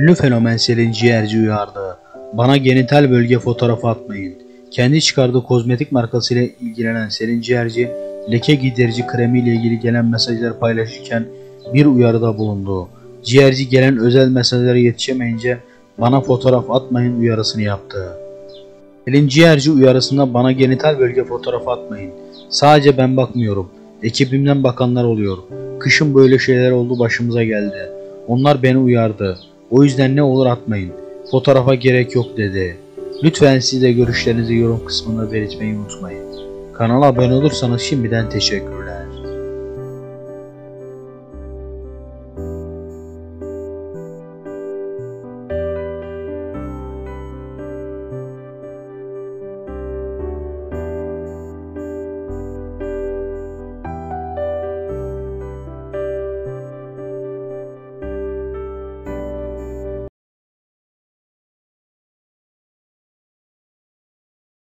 Ünlü fenomen Ciğerci uyardı. Bana genital bölge fotoğrafı atmayın. Kendi çıkardığı kozmetik markasıyla ilgilenen Selin Ciğerci, leke giderici kremiyle ilgili gelen mesajları paylaşırken bir uyarıda bulundu. Ciğerci gelen özel mesajlara yetişemeyince bana fotoğraf atmayın uyarısını yaptı. Selin Ciğerci uyarısında bana genital bölge fotoğrafı atmayın. Sadece ben bakmıyorum. Ekibimden bakanlar oluyor. Kışın böyle şeyler oldu başımıza geldi. Onlar beni uyardı. O yüzden ne olur atmayın. Fotoğrafa gerek yok dedi. Lütfen siz de görüşlerinizi yorum kısmında belirtmeyi unutmayın. Kanala abone olursanız şimdiden teşekkür